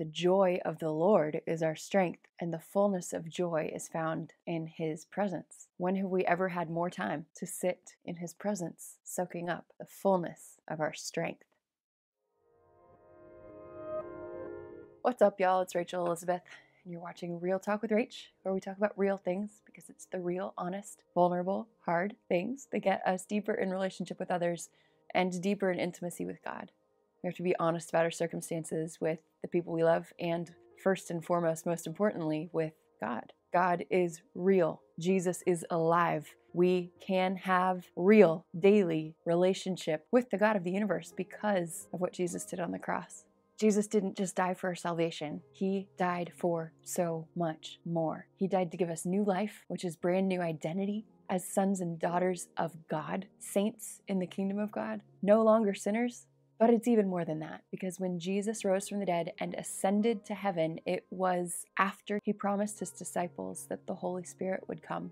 The joy of the Lord is our strength, and the fullness of joy is found in His presence. When have we ever had more time to sit in His presence, soaking up the fullness of our strength? What's up, y'all? It's Rachel Elizabeth, and you're watching Real Talk with Rach, where we talk about real things because it's the real, honest, vulnerable, hard things that get us deeper in relationship with others and deeper in intimacy with God. We have to be honest about our circumstances with the people we love and, first and foremost, most importantly, with God. God is real. Jesus is alive. We can have real daily relationship with the God of the universe because of what Jesus did on the cross. Jesus didn't just die for our salvation, He died for so much more. He died to give us new life, which is brand new identity as sons and daughters of God, saints in the kingdom of God, no longer sinners. But it's even more than that, because when Jesus rose from the dead and ascended to heaven, it was after he promised his disciples that the Holy Spirit would come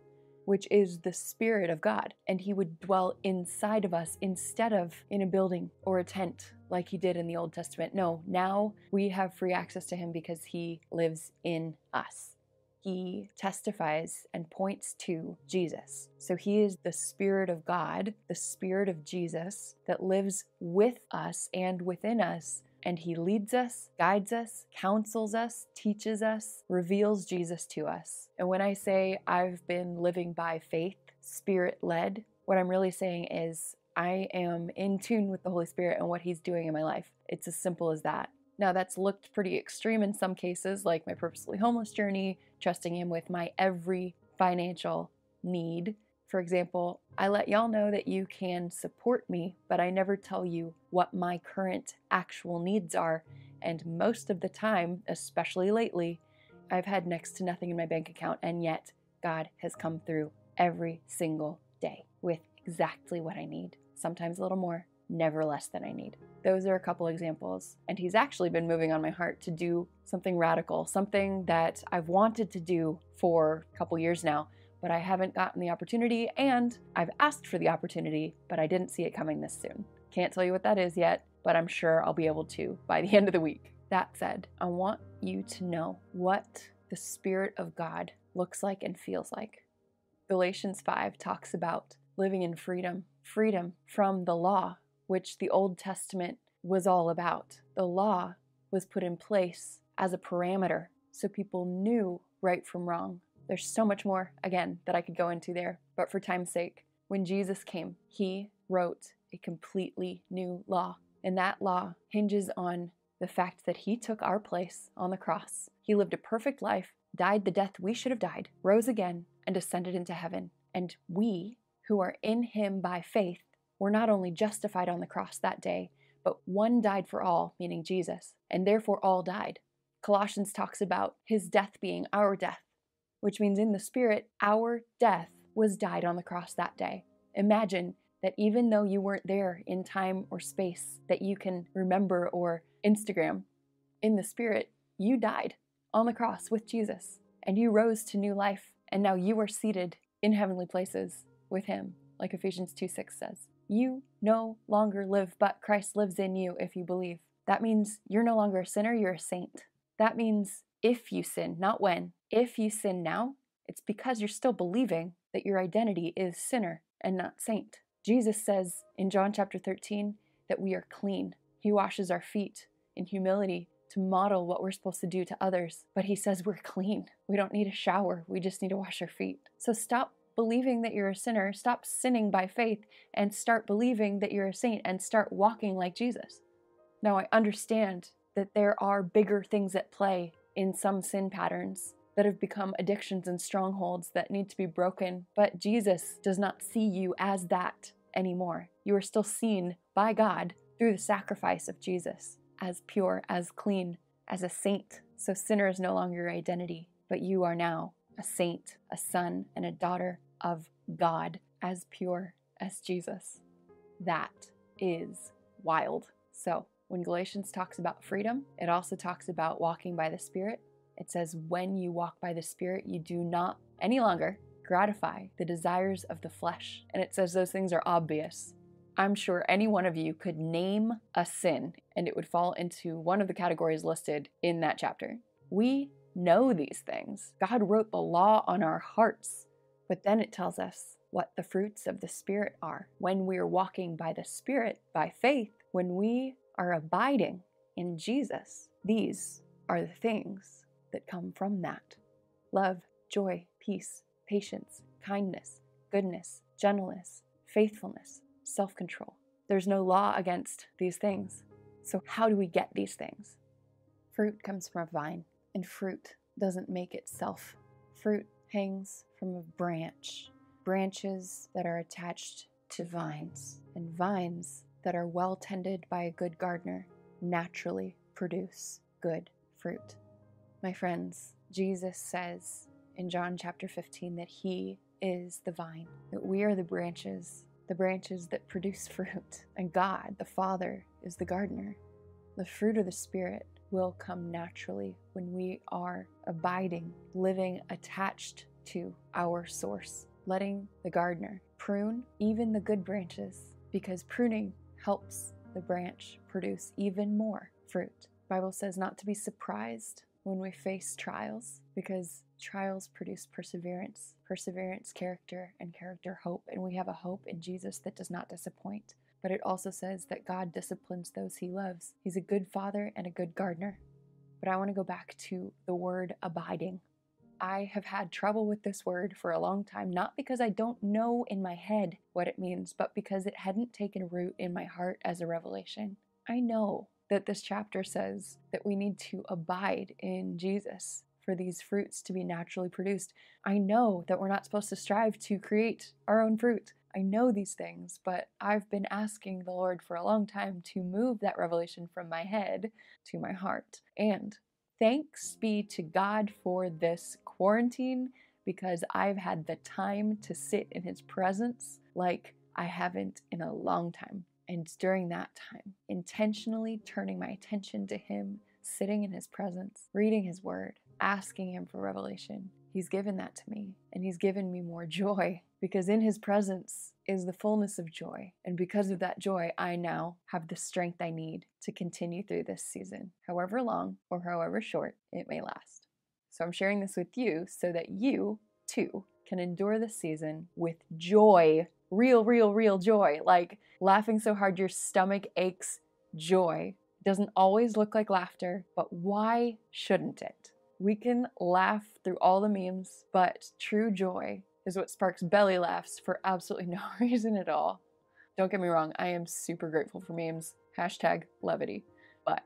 which is the Spirit of God, and He would dwell inside of us instead of in a building or a tent like He did in the Old Testament. No, now we have free access to Him because He lives in us. He testifies and points to Jesus. So he is the Spirit of God, the Spirit of Jesus that lives with us and within us and He leads us, guides us, counsels us, teaches us, reveals Jesus to us. And when I say I've been living by faith, spirit led, what I'm really saying is I am in tune with the Holy Spirit and what He's doing in my life. It's as simple as that. Now, that's looked pretty extreme in some cases, like my purposely homeless journey, trusting Him with my every financial need for example, I let y'all know that you can support me, but I never tell you what my current actual needs are. And most of the time, especially lately, I've had next to nothing in my bank account, and yet God has come through every single day with exactly what I need. Sometimes a little more, never less than I need. Those are a couple examples. And He's actually been moving on my heart to do something radical, something that I've wanted to do for a couple years now but I haven't gotten the opportunity, and I've asked for the opportunity, but I didn't see it coming this soon. Can't tell you what that is yet, but I'm sure I'll be able to by the end of the week. That said, I want you to know what the Spirit of God looks like and feels like. Galatians 5 talks about living in freedom, freedom from the law, which the Old Testament was all about. The law was put in place as a parameter so people knew right from wrong. There's so much more, again, that I could go into there, but for time's sake, when Jesus came, he wrote a completely new law. And that law hinges on the fact that he took our place on the cross. He lived a perfect life, died the death we should have died, rose again, and ascended into heaven. And we, who are in him by faith, were not only justified on the cross that day, but one died for all, meaning Jesus, and therefore all died. Colossians talks about his death being our death which means in the spirit, our death was died on the cross that day. Imagine that even though you weren't there in time or space that you can remember or Instagram, in the spirit, you died on the cross with Jesus and you rose to new life, and now you are seated in heavenly places with Him, like Ephesians 2 6 says. You no longer live, but Christ lives in you if you believe. That means you're no longer a sinner, you're a saint. That means if you sin, not when. If you sin now, it's because you're still believing that your identity is sinner and not saint. Jesus says in John chapter 13 that we are clean. He washes our feet in humility to model what we're supposed to do to others, but he says we're clean. We don't need a shower, we just need to wash our feet. So stop believing that you're a sinner, stop sinning by faith, and start believing that you're a saint and start walking like Jesus. Now, I understand that there are bigger things at play in some sin patterns that have become addictions and strongholds that need to be broken. But Jesus does not see you as that anymore. You are still seen by God through the sacrifice of Jesus as pure, as clean, as a saint. So sinner is no longer your identity, but you are now a saint, a son, and a daughter of God, as pure as Jesus. That is wild. So, when Galatians talks about freedom, it also talks about walking by the Spirit. It says, when you walk by the Spirit, you do not any longer gratify the desires of the flesh. And it says those things are obvious. I'm sure any one of you could name a sin and it would fall into one of the categories listed in that chapter. We know these things. God wrote the law on our hearts, but then it tells us what the fruits of the Spirit are. When we're walking by the Spirit, by faith, when we are abiding in Jesus, these are the things that come from that love, joy, peace, patience, kindness, goodness, gentleness, faithfulness, self control. There's no law against these things. So, how do we get these things? Fruit comes from a vine, and fruit doesn't make itself. Fruit hangs from a branch, branches that are attached to vines, and vines that are well tended by a good gardener naturally produce good fruit. My friends, Jesus says in John chapter 15 that He is the vine, that we are the branches, the branches that produce fruit, and God, the Father, is the gardener. The fruit of the Spirit will come naturally when we are abiding, living attached to our source, letting the gardener prune even the good branches, because pruning helps the branch produce even more fruit. Bible says not to be surprised when we face trials because trials produce perseverance, perseverance, character, and character, hope. And we have a hope in Jesus that does not disappoint. But it also says that God disciplines those he loves. He's a good father and a good gardener. But I want to go back to the word abiding. I have had trouble with this word for a long time, not because I don't know in my head what it means, but because it hadn't taken root in my heart as a revelation. I know that this chapter says that we need to abide in Jesus for these fruits to be naturally produced. I know that we're not supposed to strive to create our own fruit. I know these things, but I've been asking the Lord for a long time to move that revelation from my head to my heart. And thanks be to God for this quarantine because I've had the time to sit in His presence like I haven't in a long time. And during that time, intentionally turning my attention to Him, sitting in His presence, reading His Word, asking Him for revelation. He's given that to me, and He's given me more joy because in His presence is the fullness of joy. And because of that joy, I now have the strength I need to continue through this season, however long or however short it may last. So I'm sharing this with you so that you, too, can endure this season with joy real, real, real joy. Like laughing so hard your stomach aches, joy. Doesn't always look like laughter, but why shouldn't it? We can laugh through all the memes, but true joy is what sparks belly laughs for absolutely no reason at all. Don't get me wrong, I am super grateful for memes. Hashtag levity. But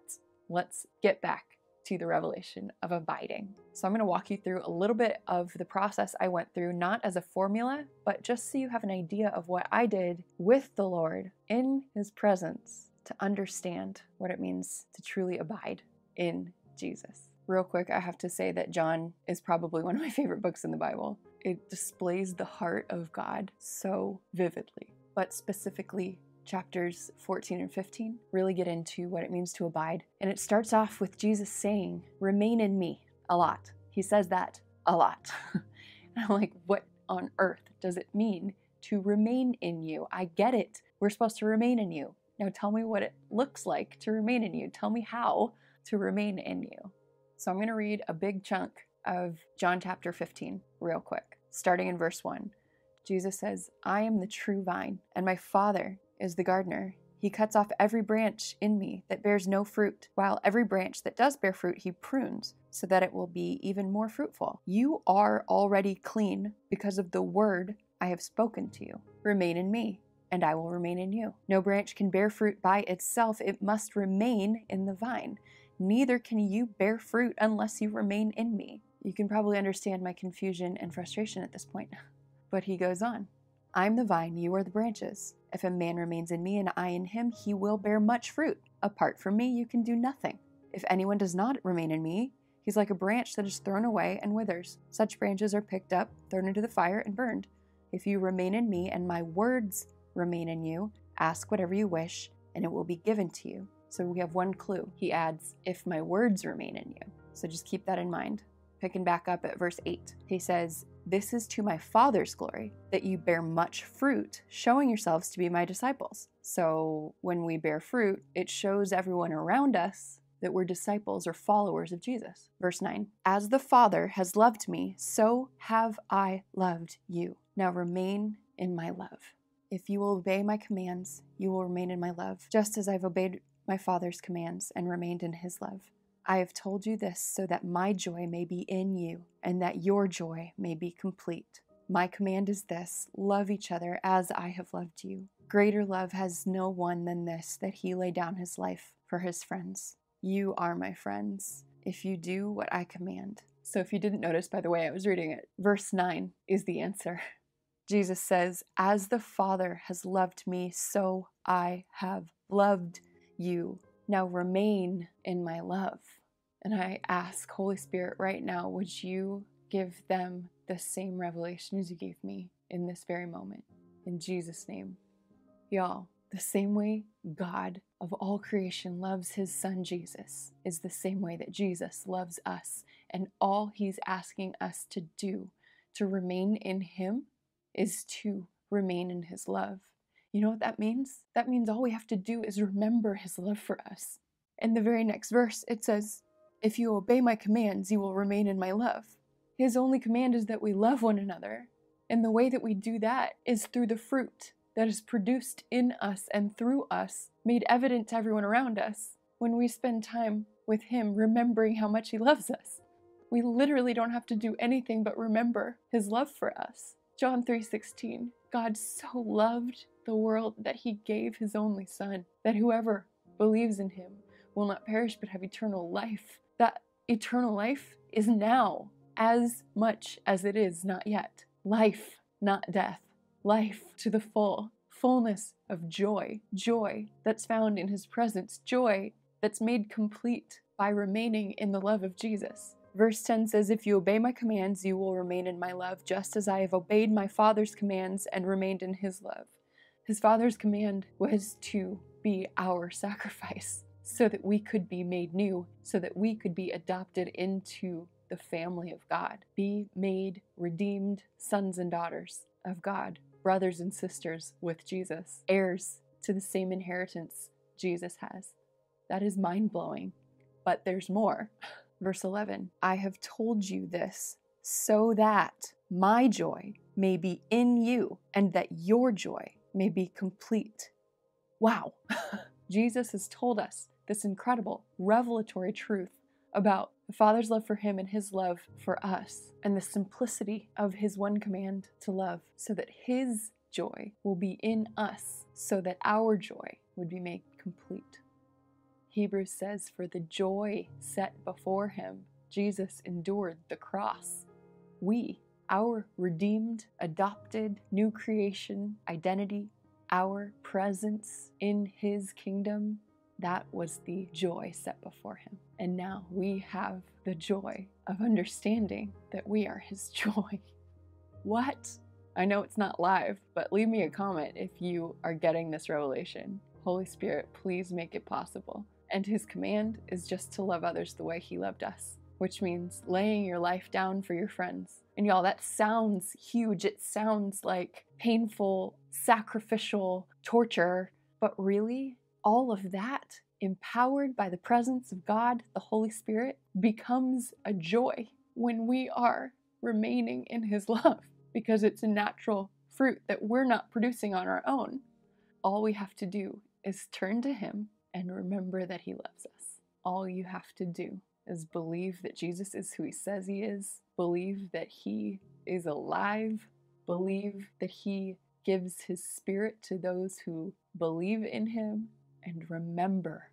let's get back to the revelation of abiding. So, I'm going to walk you through a little bit of the process I went through, not as a formula, but just so you have an idea of what I did with the Lord in His presence to understand what it means to truly abide in Jesus. Real quick, I have to say that John is probably one of my favorite books in the Bible. It displays the heart of God so vividly, but specifically chapters 14 and 15 really get into what it means to abide. And it starts off with Jesus saying, Remain in me a lot. He says that a lot. and I'm like, What on earth does it mean to remain in you? I get it. We're supposed to remain in you. Now tell me what it looks like to remain in you. Tell me how to remain in you. So I'm going to read a big chunk of John chapter 15 real quick, starting in verse 1. Jesus says, I am the true vine, and my Father is the gardener. He cuts off every branch in me that bears no fruit, while every branch that does bear fruit he prunes, so that it will be even more fruitful. You are already clean because of the word I have spoken to you. Remain in me, and I will remain in you. No branch can bear fruit by itself, it must remain in the vine. Neither can you bear fruit unless you remain in me. You can probably understand my confusion and frustration at this point. But he goes on. I am the vine, you are the branches. If a man remains in me and I in him, he will bear much fruit. Apart from me, you can do nothing. If anyone does not remain in me, he's like a branch that is thrown away and withers. Such branches are picked up, thrown into the fire, and burned. If you remain in me and my words remain in you, ask whatever you wish, and it will be given to you. So we have one clue. He adds, if my words remain in you. So just keep that in mind. Picking back up at verse 8, he says, This is to my Father's glory, that you bear much fruit, showing yourselves to be my disciples. So when we bear fruit, it shows everyone around us that we're disciples or followers of Jesus. Verse 9 As the Father has loved me, so have I loved you. Now remain in my love. If you will obey my commands, you will remain in my love, just as I've obeyed my Father's commands and remained in his love. I have told you this so that my joy may be in you and that your joy may be complete. My command is this love each other as I have loved you. Greater love has no one than this that he lay down his life for his friends. You are my friends if you do what I command. So, if you didn't notice by the way I was reading it, verse 9 is the answer. Jesus says, As the Father has loved me, so I have loved you. Now remain in my love. And I ask, Holy Spirit, right now, would you give them the same revelation as you gave me in this very moment? In Jesus' name. Y'all, the same way God of all creation loves his son Jesus is the same way that Jesus loves us. And all he's asking us to do to remain in him is to remain in his love. You know what that means? That means all we have to do is remember his love for us. In the very next verse, it says, If you obey my commands, you will remain in my love. His only command is that we love one another. And the way that we do that is through the fruit that is produced in us and through us, made evident to everyone around us when we spend time with Him, remembering how much He loves us. We literally don't have to do anything but remember His love for us. John 3:16 God so loved the world that he gave his only son that whoever believes in him will not perish but have eternal life. That eternal life is now as much as it is not yet. Life, not death life to the full, fullness of joy, joy that's found in his presence, joy that's made complete by remaining in the love of Jesus. Verse 10 says, If you obey my commands, you will remain in my love, just as I have obeyed my Father's commands and remained in his love. His Father's command was to be our sacrifice so that we could be made new, so that we could be adopted into the family of God, be made redeemed sons and daughters of God brothers and sisters with Jesus, heirs to the same inheritance Jesus has. That is mind blowing. But there's more. Verse 11 I have told you this so that my joy may be in you and that your joy may be complete. Wow. Jesus has told us this incredible revelatory truth about the Father's love for him and his love for us, and the simplicity of his one command to love, so that his joy will be in us, so that our joy would be made complete. Hebrews says, For the joy set before him, Jesus endured the cross. We, our redeemed, adopted, new creation identity, our presence in his kingdom, that was the joy set before him. And now we have the joy of understanding that we are his joy. What? I know it's not live, but leave me a comment if you are getting this revelation. Holy Spirit, please make it possible. And his command is just to love others the way he loved us, which means laying your life down for your friends. And y'all, that sounds huge. It sounds like painful, sacrificial torture, but really, all of that, empowered by the presence of God, the Holy Spirit, becomes a joy when we are remaining in His love because it's a natural fruit that we're not producing on our own. All we have to do is turn to Him and remember that He loves us. All you have to do is believe that Jesus is who He says He is, believe that He is alive, believe that He gives His Spirit to those who believe in Him and remember,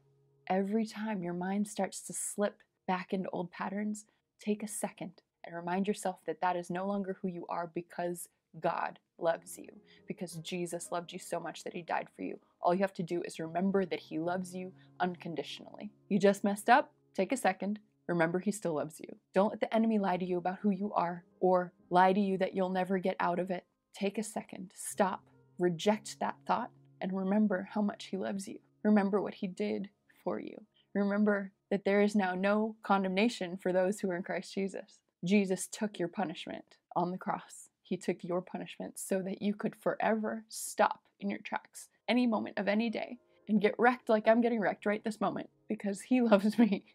every time your mind starts to slip back into old patterns, take a second and remind yourself that that is no longer who you are because God loves you, because Jesus loved you so much that he died for you. All you have to do is remember that he loves you unconditionally. You just messed up? Take a second. Remember, he still loves you. Don't let the enemy lie to you about who you are or lie to you that you'll never get out of it. Take a second, stop, reject that thought, and remember how much he loves you. Remember what he did for you. Remember that there is now no condemnation for those who are in Christ Jesus. Jesus took your punishment on the cross. He took your punishment so that you could forever stop in your tracks any moment of any day and get wrecked like I'm getting wrecked right this moment because He loves me.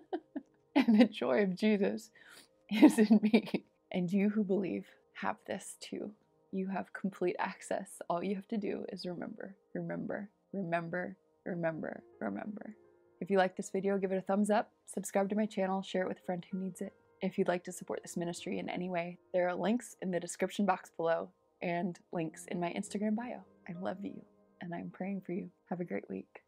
and the joy of Jesus is in me. And you who believe have this too. You have complete access. All you have to do is remember, remember, remember, remember, remember. If you like this video, give it a thumbs up, subscribe to my channel, share it with a friend who needs it. If you'd like to support this ministry in any way, there are links in the description box below and links in my Instagram bio. I love you and I'm praying for you. Have a great week.